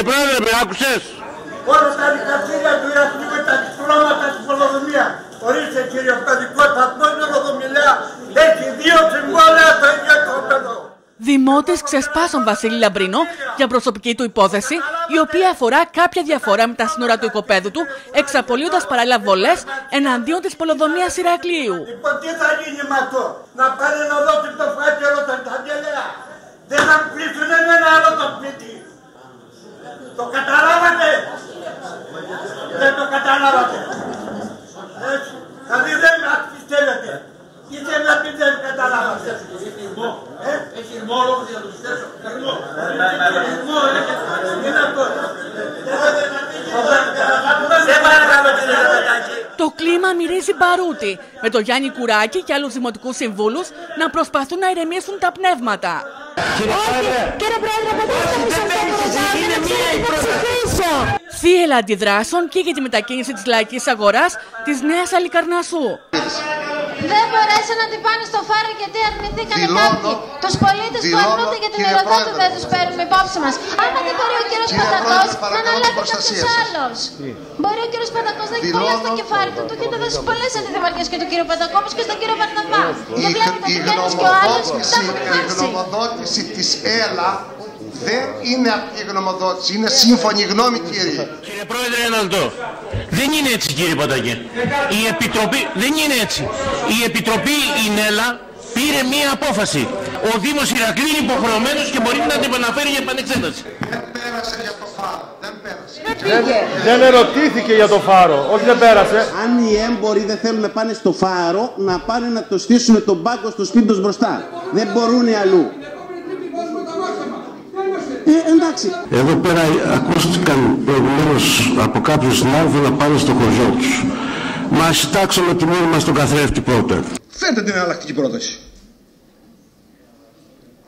Κύριε Πρόεδρε, με άκουσες; Όλα τα δικαστήρια του Ηρακλείου με τα διπλώματα της Πολοδομία. Ορίστε κύριε Παδικό Σταθμό Πολοδομιλέα έχει δύο συμβόλαια στο ίδιο κόπεδο. Δημότης ξεσπάσων Βασίλη Λαμπρινό για προσωπική του υπόθεση, η οποία αφορά κάποια διαφορά με τα σύνορα του οικοπαίδου του, εξαπολύοντας παράλληλα βολές εναντίον της πολοδομίας Ηρακλείου. Λοιπόν, τι θα γίνει με αυτό, να πάρει να δώσει το φάκελο τα καντελέα. Δεν θα κλείσουν ένα άλλο το σπίτι. Το καταλάβατε. Δεν το καταλάβατε. Έτσι. Δηλαδή δεν με πιστεύετε. Είτε να πει δεν καταλάβατε. Ε? Έχει ρημό για να το πιστέψω. Ρημό. Είναι αυτό. Δεν παρακαλώ κύριε Πετάκη. Το κλίμα μυρίζει μπαρούτι, με τον Γιάννη Κουράκη και άλλους δημοτικούς συμβούλους να προσπαθούν να ηρεμήσουν τα πνεύματα. Κύριε Πρόεδρε, πατάστε μου σε αυτό να ψηφίσω. Θύελα αντιδράσεων και για τη μετακίνηση της λαϊκής αγοράς της Νέας Αλικαρνασσού. Δεν μπορέσαν να την πάνε στο φάρο γιατί αρνηθήκανε Δηλώνω- κάποιοι. Τους πολίτες που δηλώνω, αρνούνται για την κύριε ερωτότητα Πρόεδρε. δεν τους παίρνουμε υπόψη μας. Άμα δεν μπορεί ο κύριος Κύριε Πατακός Πρόεδρε, να παρακαλώ την αναλάβει προστασίας κάποιος σας. άλλος. Μπορεί ο κύριος Πατακός να έχει πολλά στο Δηλώνω- κεφάλι του. Του έχετε δώσει πολλές αντιδημαρχίε και του κύριο Πατακό όπως και στον κύριο Βαρναβά. Και Η, βλέπετε η ότι ο ένας και ο άλλος τα γνωμοδότηση, έχουν η χάσει. γνωμοδότηση της ΕΛΑ δεν είναι αυτή η γνωμοδότηση, είναι σύμφωνη γνώμη κύριε. Κύριε Πρόεδρε, ένα λεπτό. Δεν είναι έτσι κύριε Πατάκη. Η Επιτροπή, δεν είναι έτσι. Η Επιτροπή η ΝΕΛΑ πήρε μία απόφαση. Ο Δήμος Ηρακλή είναι υποχρεωμένος και μπορεί να την επαναφέρει για επανεξέταση. Δεν πέρασε για το φάρο, δεν πέρασε. Δεν ερωτήθηκε για το φάρο. Όχι δεν πέρασε. Αν οι έμποροι δεν θέλουν να πάνε στο φάρο, να πάνε να το στήσουν τον πάγκο στο σπίτι τους μπροστά. Δεν μπορούν αλλού. Ε, εντάξει. Εδώ πέρα ακούστηκαν προηγουμένως από κάποιους συνάδελφους να πάνε στο χωριό τους. Μα ας κοιτάξουμε τη μόνη μας τον καθρέφτη πρώτα. Φέρτε την εναλλακτική πρόταση.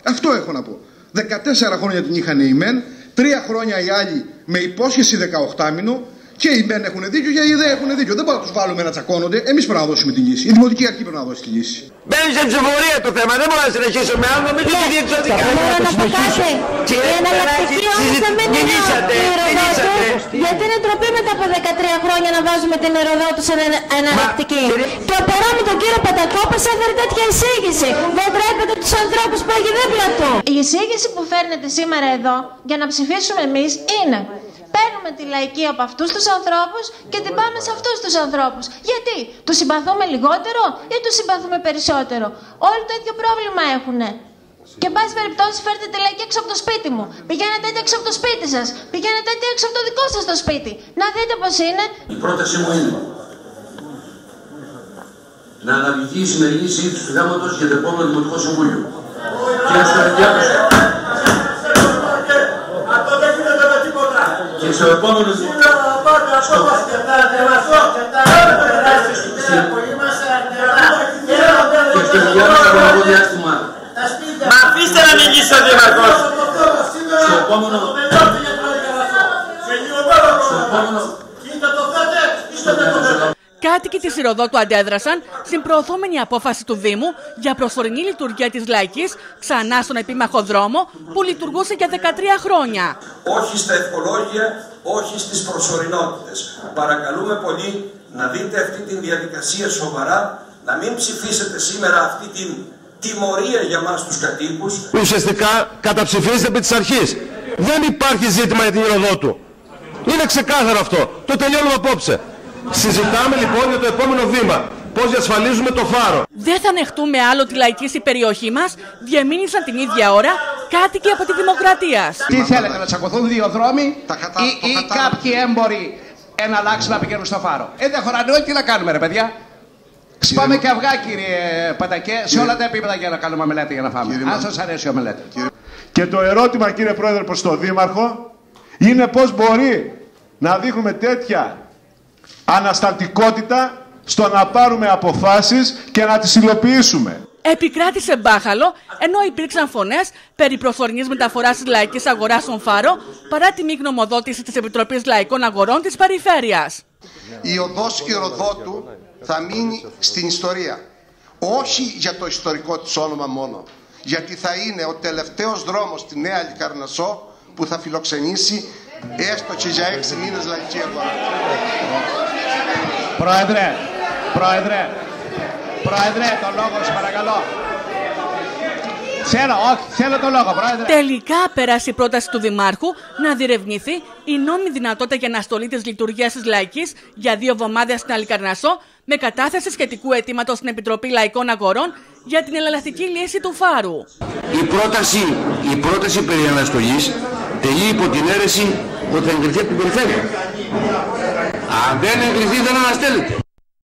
Αυτό έχω να πω. 14 χρόνια την είχαν οι μεν, 3 χρόνια οι άλλοι με υπόσχεση 18 μήνο και οι μεν έχουν δίκιο και οι δε έχουν δίκιο. Δεν μπορούμε να τους βάλουμε να τσακώνονται. Εμείς πρέπει να δώσουμε τη λύση. Η δημοτική αρχή πρέπει να δώσει τη λύση. Μπαίνει σε ψηφορία το θέμα, δεν μπορώ να συνεχίσω με άλλο, νομίζω ότι διεξοδικά. Θέλω να πω κάτι. Η εναλλακτική όμως δεν είναι Μιλήσατε, η μιλήσατε. Ηροδότου. Γιατί είναι ντροπή μετά από 13 χρόνια να βάζουμε την Ηροδότου σε ενα- εναλλακτική. Και απορώ με τον κύριο Πατακό πως έφερε τέτοια εισήγηση. Δεν τρέπετε τους ανθρώπους που έχει δίπλα του. Η εισήγηση που φέρνετε σήμερα εδώ για να ψηφίσουμε εμείς είναι Παίρνουμε τη λαϊκή από αυτούς τους ανθρώπους και την πάμε σε αυτούς τους ανθρώπους. Γιατί, τους συμπαθούμε λιγότερο ή τους συμπαθούμε περισσότερο; Όλοι το ίδιο πρόβλημα έχουνε. Και εν πάση περιπτώσει φέρτε τη λαϊκή έξω από το σπίτι μου. Πηγαίνετε έτσι έξω από το σπίτι σας. Πηγαίνετε έτσι έξω από το δικό σας το σπίτι. Να δείτε πώς είναι. Η πρότασή μου είναι να αναβληθεί η σημερινή συζήτηση του θέματος για το επόμενο Δημοτικό Συμβούλιο. Και στο ενδιάμεσο Αυτό δεν γίνεται με τίποτα. και στο επόμενος. Είναι να πάτε ακόμα και τα τεραστό και τα που είμαστε και στο ενδιάμεσο χρονικό διάστημα Μα αφήστε να μιλήσει ο Δήμαρχος. στο επόμενος. Στο επόμενος Κάτοικοι της Ηροδότου αντέδρασαν στην προωθούμενη απόφαση του Δήμου για προσωρινή λειτουργία της Λαϊκής ξανά στον επίμαχο δρόμο που λειτουργούσε για 13 χρόνια. όχι στα ευχολόγια, όχι στις προσωρινότητες. Παρακαλούμε πολύ να δείτε αυτή τη διαδικασία σοβαρά, να μην ψηφίσετε σήμερα αυτή την τιμωρία για μας τους κατοίκους. Ουσιαστικά καταψηφίζεται επί της αρχής. Δεν υπάρχει ζήτημα για την Ηροδότου. Είναι ξεκάθαρο αυτό. Το τελειώνουμε απόψε. Συζητάμε λοιπόν για το επόμενο βήμα. Πώς διασφαλίζουμε το φάρο. Δεν θα ανεχτούμε άλλο τη λαϊκή στην περιοχή μας, διαμήνυσαν την ίδια ώρα κάτοικοι από τη Δημοκρατία. Τι θέλετε, να τσακωθούν δύο δρόμοι Τα κατα- ή, το ή κατάλαβα. κάποιοι έμποροι ένα αλλάξει να πηγαίνουν στο φάρο; Ε, δεν χωράνε όλοι, τι να κάνουμε, ρε παιδιά. Σπάμε και αυγά, κύριε Πατακέ, σε όλα τα επίπεδα για να κάνουμε μελέτη για να φάμε. Κύριε Αν Μα- σας αρέσει ο μελέτης. Και το ερώτημα κύριε Πρόεδρε προς τον Δήμαρχο είναι πώς μπορεί να δείχνουμε τέτοια ανασταλτικότητα στο να πάρουμε αποφάσεις και να τις υλοποιήσουμε. Επικράτησε μπάχαλο, ενώ υπήρξαν φωνές περί προσωρινή μεταφοράς της λαϊκής αγοράς στον Φάρο παρά τη μη γνωμοδότηση της Επιτροπής Λαϊκών Αγορών της Περιφέρειας. Η οδός Ηροδότου θα μείνει στην ιστορία. Όχι για το ιστορικό της όνομα μόνο. Γιατί θα είναι ο τελευταίος δρόμος στη Νέα Λικαρνασσό που θα φιλοξενήσει έστω και για έξι μήνες λαϊκή αγορά. Πρόεδρε, πρόεδρε, πρόεδρε, το λόγο σας παρακαλώ. Θέλω, όχι, θέλω το λόγο, πρόεδρε. Τελικά πέρασε η πρόταση του Δημάρχου να διερευνηθεί η νόμιμη δυνατότητα για αναστολή της λειτουργίας της Λαϊκής για δύο εβδομάδες στην Αλικαρνασό με κατάθεση σχετικού αιτήματος στην Επιτροπή Λαϊκών Αγορών για την ελαστική λύση του φάρου. Η πρόταση, η πρόταση περί αναστολής τελεί υπό την αίρεση ότι θα εγκριθεί από την περιφέρεια. Αν δεν εγκριθεί δεν αναστέλλεται.